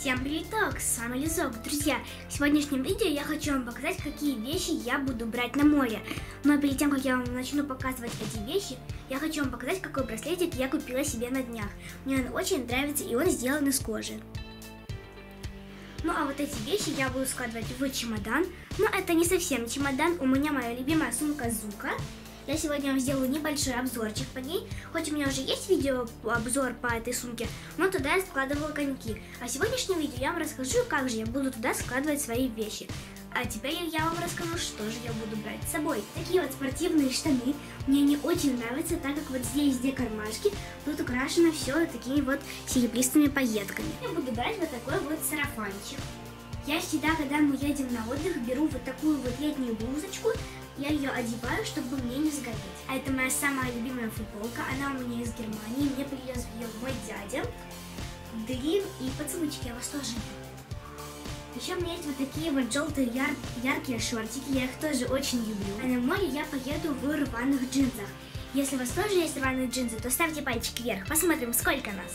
Всем привет, с вами Лизок. Друзья, в сегодняшнем видео я хочу вам показать, какие вещи я буду брать на море. Но перед тем, как я вам начну показывать эти вещи, я хочу вам показать, какой браслетик я купила себе на днях. Мне он очень нравится, и он сделан из кожи. Ну а вот эти вещи я буду складывать в чемодан. Но это не совсем чемодан, у меня моя любимая сумка Зука. Я сегодня вам сделаю небольшой обзорчик по ней. Хоть у меня уже есть видео обзор по этой сумке, но туда я складывала коньки. А в сегодняшнем видео я вам расскажу, как же я буду туда складывать свои вещи. А теперь я вам расскажу, что же я буду брать с собой. Такие вот спортивные штаны. Мне они очень нравятся, так как вот здесь, где кармашки, тут украшено все такими вот серебристыми пайетками. Я буду брать вот такой вот сарафанчик. Я всегда, когда мы едем на отдых, беру вот такую вот летнюю блузочку, я ее одеваю, чтобы мне не сгореть. А это моя самая любимая футболка, она у меня из Германии, мне привез ее мой дядя. Дрим и поцелуйчики я вас тоже. Еще у меня есть вот такие вот желтые яр яркие шортики, я их тоже очень люблю. А на море я поеду в рваных джинсах. Если у вас тоже есть рваные джинсы, то ставьте пальчики вверх, посмотрим, сколько нас.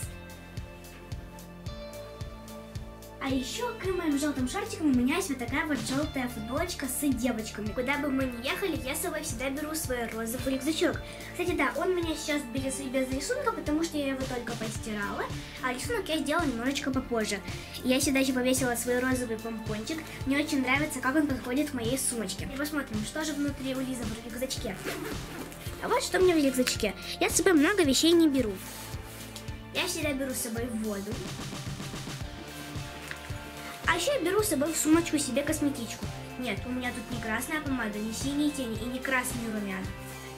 А еще к моим желтым шортикам у меня есть вот такая вот желтая футболочка с девочками. Куда бы мы ни ехали, я с собой всегда беру свой розовый рюкзачок. Кстати, да, он у меня сейчас без, без рисунка, потому что я его только постирала, а рисунок я сделала немножечко попозже. Я сюда еще повесила свой розовый помпончик. Мне очень нравится, как он подходит к моей сумочке. И посмотрим, что же внутри у Лизы в рюкзачке. А вот что у меня в рюкзачке. Я с собой много вещей не беру. Я всегда беру с собой воду, а еще я беру с собой в сумочку себе косметичку. Нет, у меня тут не красная помада, не синие тени и не красные румяна.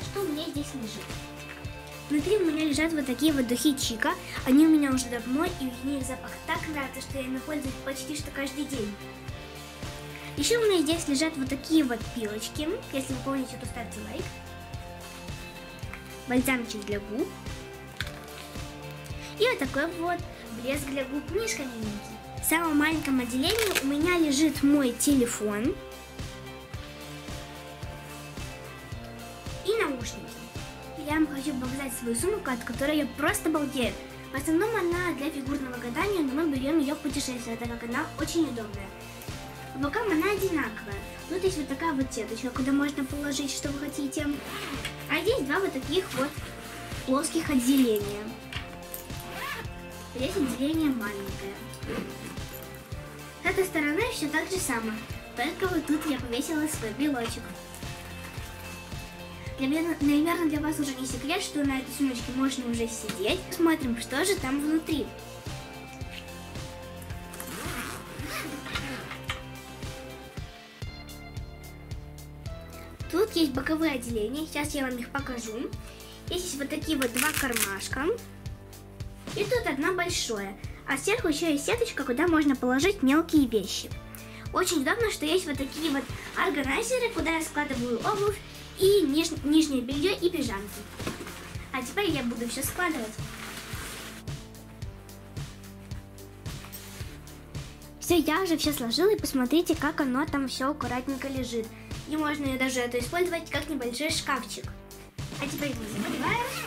Что у меня здесь лежит? Внутри у меня лежат вот такие вот духи Чика. Они у меня уже давно, и у них запах так нравится, что я ими пользуюсь почти что каждый день. Еще у меня здесь лежат вот такие вот пилочки. Если вы помните, то ставьте лайк. Бальзамчик для губ. И вот такой вот блеск для губ. Книжка миленький. В самом маленьком отделении у меня лежит мой телефон и наушники. Я вам хочу показать свою сумку, от которой я просто балдею. В основном она для фигурного гадания, но мы берем ее в путешествие, так как она очень удобная. По бокам она одинаковая. Тут есть вот такая вот сеточка, куда можно положить, что вы хотите. А здесь два вот таких вот плоских отделения. Здесь отделение маленькое. Этой стороны все так же самое, только вот тут я повесила свой брелочек. Наверное, для вас уже не секрет, что на этой сумочке можно уже сидеть. Смотрим, что же там внутри. Тут есть боковые отделения, сейчас я вам их покажу. Есть вот такие вот два кармашка. И тут одно большое. А сверху еще есть сеточка, куда можно положить мелкие вещи. Очень удобно, что есть вот такие вот органайзеры, куда я складываю обувь и ниж нижнее белье и пижамки. А теперь я буду все складывать. Все, я уже все сложила, и посмотрите, как оно там все аккуратненько лежит. И можно даже это использовать как небольшой шкафчик. А теперь мы закрываем.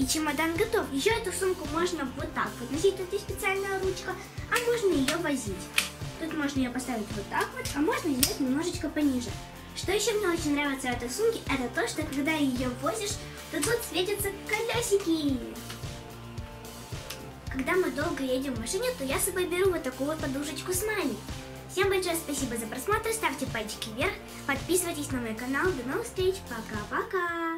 И чемодан готов. Еще эту сумку можно вот так вот носить. Тут есть специальная ручка, а можно ее возить. Тут можно ее поставить вот так вот, а можно сделать немножечко пониже. Что еще мне очень нравится в этой сумке, это то, что когда ее возишь, то тут светятся колесики. Когда мы долго едем в машине, то я с собой беру вот такую вот подушечку с мамой. Всем большое спасибо за просмотр, ставьте пальчики вверх, подписывайтесь на мой канал. До новых встреч, пока-пока!